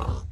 Uh.